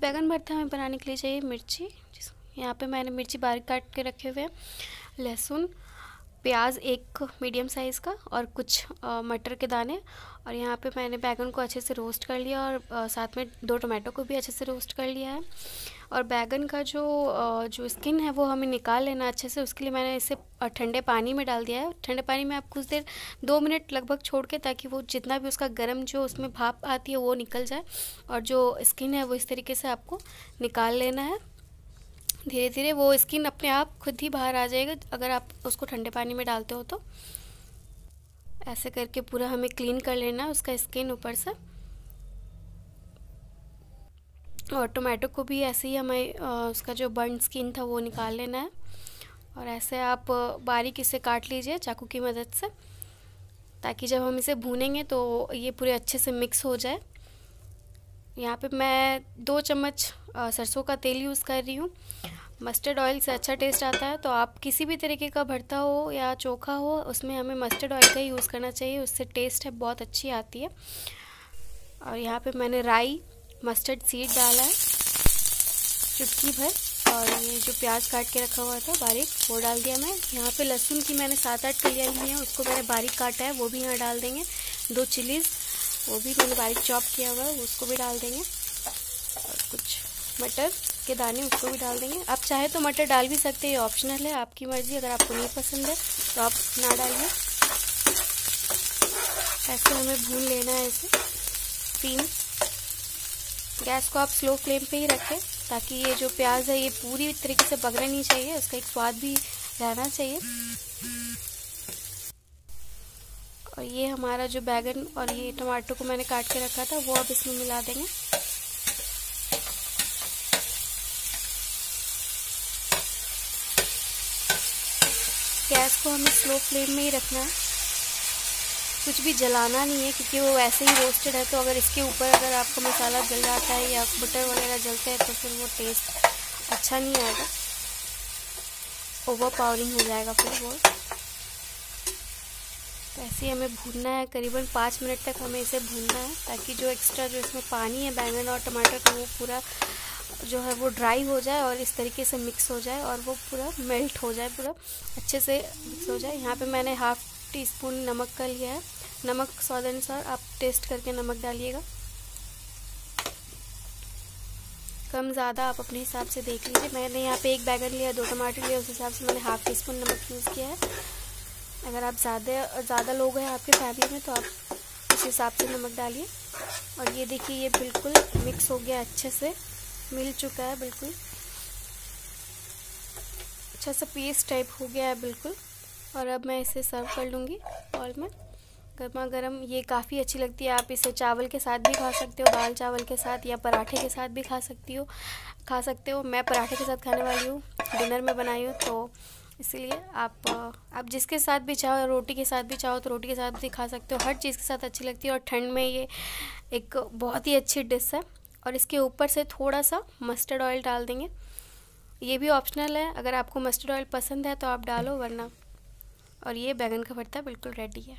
बैगन भरता हमें बनाने के लिए चाहिए मिर्ची यहाँ पे मैंने मिर्ची बारीक काट के रखे हुए हैं, लहसुन प्याज एक मीडियम साइज़ का और कुछ मटर के दाने और यहाँ पे मैंने बैगन को अच्छे से रोस्ट कर लिया और आ, साथ में दो टमाटो को भी अच्छे से रोस्ट कर लिया है। और बैगन का जो आ, जो स्किन है वो हमें निकाल लेना अच्छे से उसके लिए मैंने इसे ठंडे पानी में डाल दिया है। ठंडे पानी में आप कुछ देर दो मिनट लगभग छोड़ के ताकि वो जितना भी उसका गर्म जो उसमें भाप आती है वो निकल जाए और जो स्किन है वो इस तरीके से आपको निकाल लेना है। धीरे धीरे वो स्किन अपने आप खुद ही बाहर आ जाएगा, अगर आप उसको ठंडे पानी में डालते हो तो। ऐसे करके पूरा हमें क्लीन कर लेना है उसका स्किन ऊपर से। और टोमेटो को भी ऐसे ही हमें उसका जो बर्न स्किन था वो निकाल लेना है। और ऐसे आप बारीक इसे काट लीजिए चाकू की मदद से, ताकि जब हम इसे भूनेंगे तो ये पूरे अच्छे से मिक्स हो जाए। यहाँ पे मैं दो चम्मच सरसों का तेल यूज़ कर रही हूँ। मस्टर्ड ऑयल से अच्छा टेस्ट आता है तो आप किसी भी तरीके का भरता हो या चोखा हो, उसमें हमें मस्टर्ड ऑयल का यूज़ करना चाहिए, उससे टेस्ट है, बहुत अच्छी आती है। और यहाँ पे मैंने राई मस्टर्ड सीड डाला है, चुटकी भर, और ये जो प्याज काट के रखा हुआ था, बारीक, वो डाल दिया मैं। यहाँ पे लहसुन की मैंने सात आठ कलियाँ ली हैं, उसको मैंने बारीक काटा है, वो भी यहाँ डाल देंगे। दो चिलीज़ वो भी मैंने बारीक चॉप किया हुआ है, उसको भी डाल देंगे। और कुछ मटर के दाने उसको भी डाल देंगे। आप चाहे तो मटर डाल भी सकते हैं, ये ऑप्शनल है, आपकी मर्ज़ी, अगर आपको नहीं पसंद है तो आप ना डालिए। ऐसे हमें भून लेना है इसे तीन। गैस को आप स्लो फ्लेम पे ही रखें, ताकि ये जो प्याज है, ये पूरी तरीके से पकड़ना नहीं चाहिए, उसका एक स्वाद भी रहना चाहिए। और ये हमारा जो बैगन और ये टमाटो को मैंने काट के रखा था, वो अब इसमें मिला देंगे। गैस को हमें स्लो फ्लेम में ही रखना है। कुछ भी जलाना नहीं है, क्योंकि वो वैसे ही रोस्टेड है तो अगर इसके ऊपर अगर आपका मसाला जल जाता है या बटर वगैरह जलते हैं तो फिर वो टेस्ट अच्छा नहीं आएगा। ओवर पावरिंग हो जाएगा फिर वो। तो ऐसे ही हमें भूनना है, करीबन पाँच मिनट तक हमें इसे भूनना है, ताकि जो एक्स्ट्रा जो इसमें पानी है, बैंगन और टमाटर का, वो पूरा जो है, वो ड्राई हो जाए और इस तरीके से मिक्स हो जाए और वो पूरा मेल्ट हो जाए, पूरा अच्छे से मिक्स हो जाए। यहाँ पे मैंने हाफ़ टी स्पून नमक का लिया है। नमक स्वाद अनुसार आप टेस्ट करके नमक डालिएगा। कम ज़्यादा आप अपने हिसाब से देख लीजिए। मैंने यहाँ पे एक बैगन लिया, दो टमाटर लिया, उस हिसाब से मैंने हाफ़ टी स्पून नमक यूज़ किया है। अगर आप ज़्यादा ज़्यादा लोग हैं आपके फैमिली में तो आप उस हिसाब से नमक डालिए। और ये देखिए, ये बिल्कुल मिक्स हो गया अच्छे से। मिल चुका है बिल्कुल। अच्छा सा पेस्ट टाइप हो गया है बिल्कुल। और अब मैं इसे सर्व कर लूँगी और में। गर्मा गर्म, ये काफ़ी अच्छी लगती है। आप इसे चावल के साथ भी खा सकते हो, दाल चावल के साथ या पराठे के साथ भी खा सकती हो, खा सकते हो। मैं पराठे के साथ खाने वाली हूँ, डिनर में बनाई हूँ तो इसीलिए आप आप जिसके साथ भी चाहो, रोटी के साथ भी चाहो तो रोटी के साथ भी खा सकते हो। हर चीज़ के साथ अच्छी लगती है और ठंड में ये एक बहुत ही अच्छी डिश है। और इसके ऊपर से थोड़ा सा मस्टर्ड ऑयल डाल देंगे। ये भी ऑप्शनल है। अगर आपको मस्टर्ड ऑयल पसंद है तो आप डालो, वरना और ये बैगन का भरता बिल्कुल रेडी है।